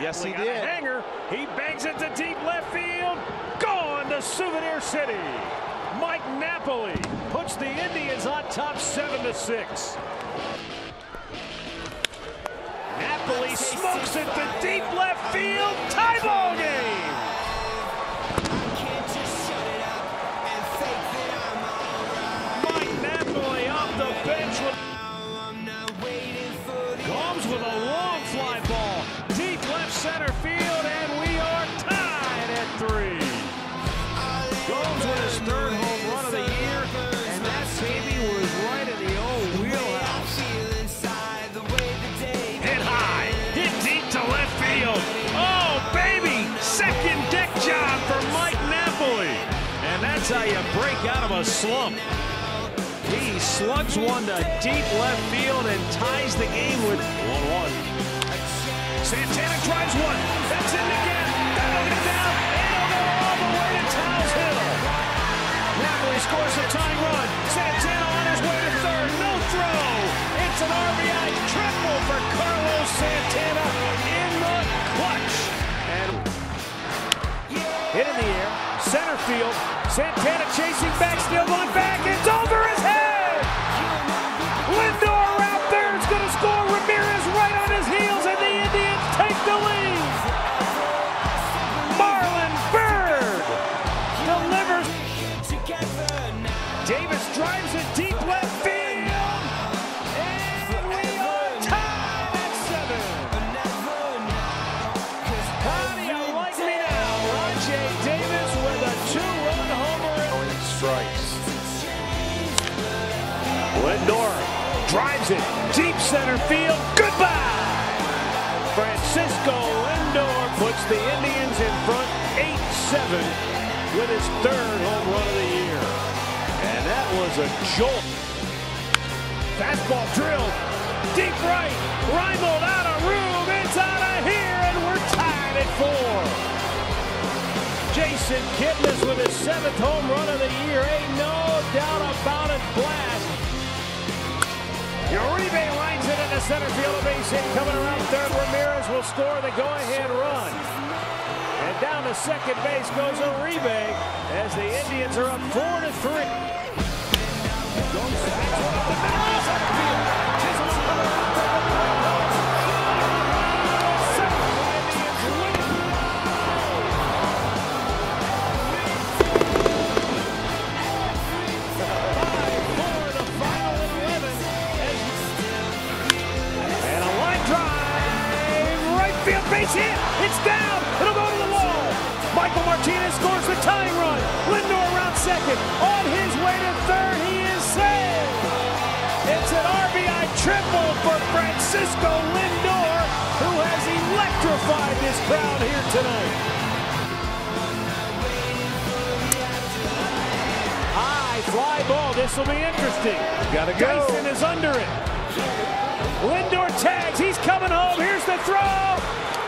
Yes, he did. Hanger. He bangs it to deep left field. Gone to Souvenir City. Mike Napoli puts the Indians on top seven to six. Napoli smokes it to deep left field. Tie ball game. How you break out of a slump. He slugs one to deep left field and ties the game with 1-1. Santana drives one. That's in again. That'll Lindor drives it deep center field. Goodbye. Francisco Lindor puts the Indians in front 8-7 with his third home run of the year. And that was a jolt. Fastball drilled deep right. Reimold out of room. It's out of here, and we're tied at four. Jason Kipnis with his seventh home run of the year. Ain't no doubt about it. Blast. Uribe lines it into center field. Hit coming around third. Ramirez will score the go-ahead run. And down to second base goes Uribe as the Indians are up four to three. Francisco Lindor who has electrified this crowd here tonight High fly ball. This will be interesting. Gotta go. Dyson is under it. Lindor tags. He's coming home. Here's the throw.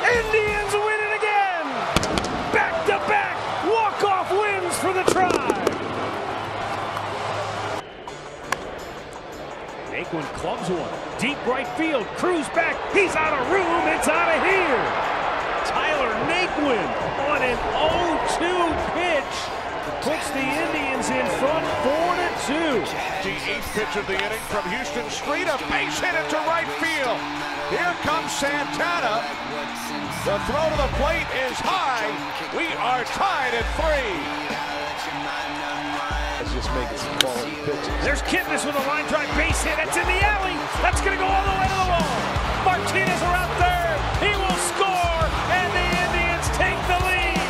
Indians Naquin clubs one. Deep right field. Cruz back. He's out of room. It's out of here. Tyler Naquin on an 0-2 pitch puts the Indians in front 4 to 2. The eighth pitch of the inning from Huston Street, a base hit into right field. Here comes Santana. The throw to the plate is high. We are tied at three. Just making some quality pitches. There's Kipnis with a line drive base hit. That's in the alley. That's going to go all the way to the wall. Martinez around third. He will score, and the Indians take the lead.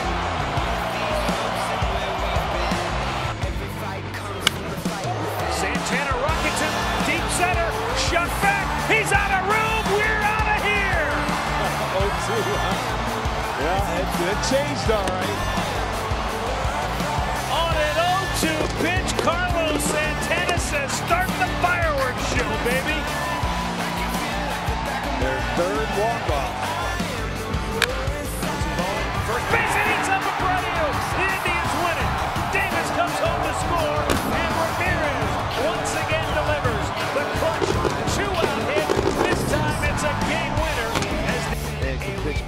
Santana rockets him deep center. Shut back. He's out of room. We're out of here. 0-2, huh? Yeah, it, it changed all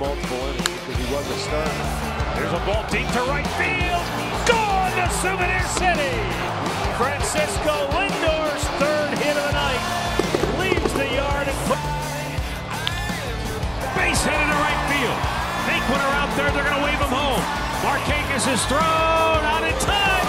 And can pitch multiple on the start. There's a ball deep to right field. Gone to Souvenir City. Francisco Lindor's third hit of the night. Leaves the yard and. Base hit into right field. When are out there, they're going to wave him home. Marquez is thrown out in time.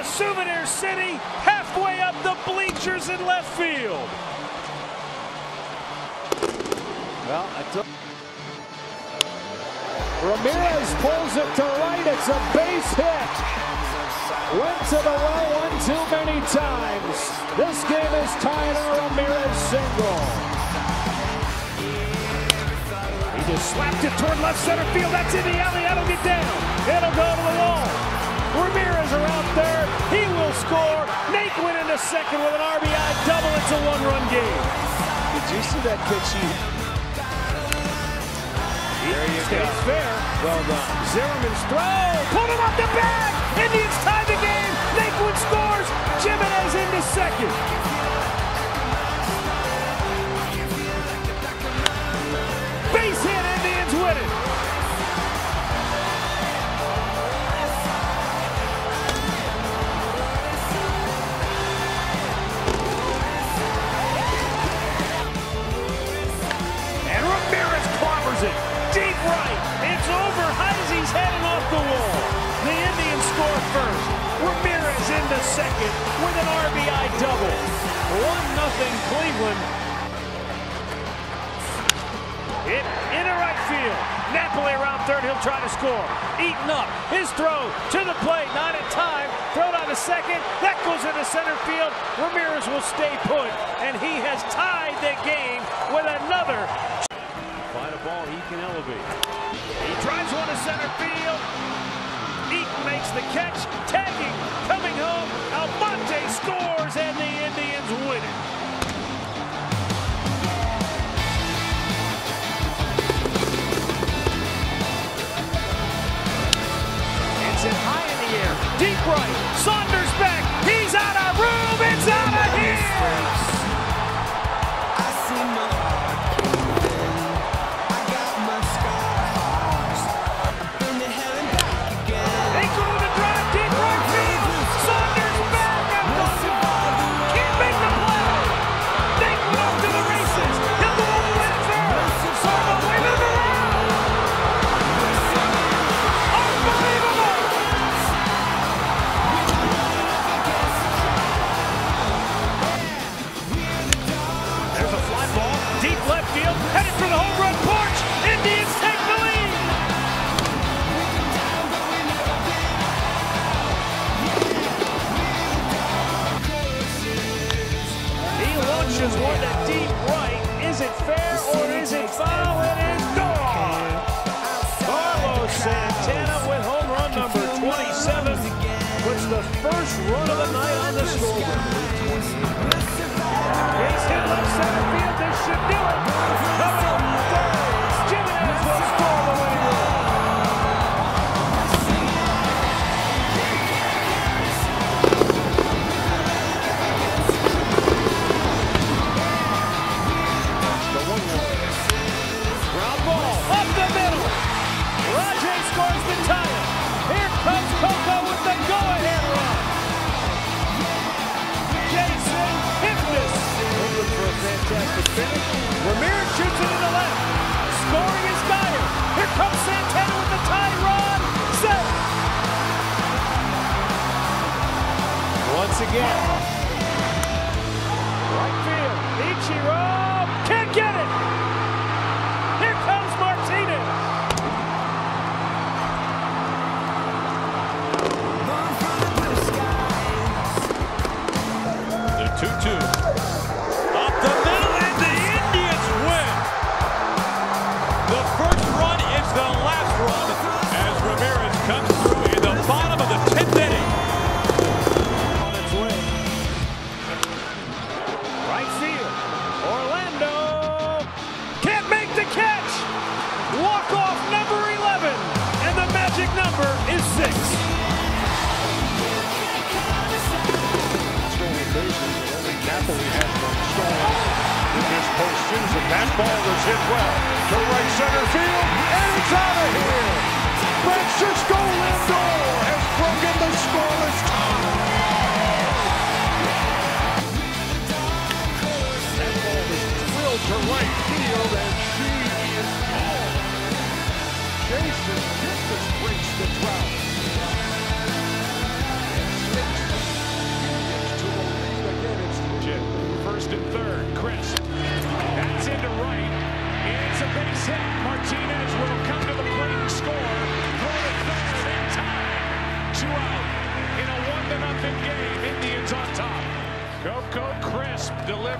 To Souvenir City, halfway up the bleachers in left field. Well, I took. Ramirez pulls it to right. It's a base hit. Went to the well one too many times. This game is tied on a Ramirez single. He just slapped it toward left center field. That's in the alley. That'll get down. It'll go to the wall. Ramirez around third. He will score. Nate went into second with an RBI double. It's a one-run game. Did you see that pitch? He There you Stays fair. well done. Zimmerman's throw. Pulled him off the bag. Indians tie the game. Naquin scores. Jimenez into second. Hit into right field. Napoli around third. He'll try to score. Eaton up. His throw to the plate. Not in time. Throw down to second. That goes into center field. Ramirez will stay put. And he has tied the game with another Find a ball he can elevate. He drives one to center field. Eaton makes the catch. Tagging, launches one to deep right. Is it fair or is it foul? It is again. Ball is hit well to right center field, and it's out of here. Francisco Lindor has broken the scoreless tie.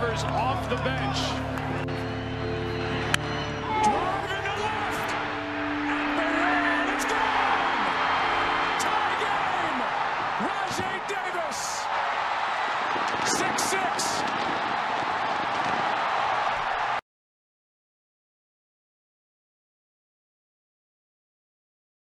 Devers off the bench.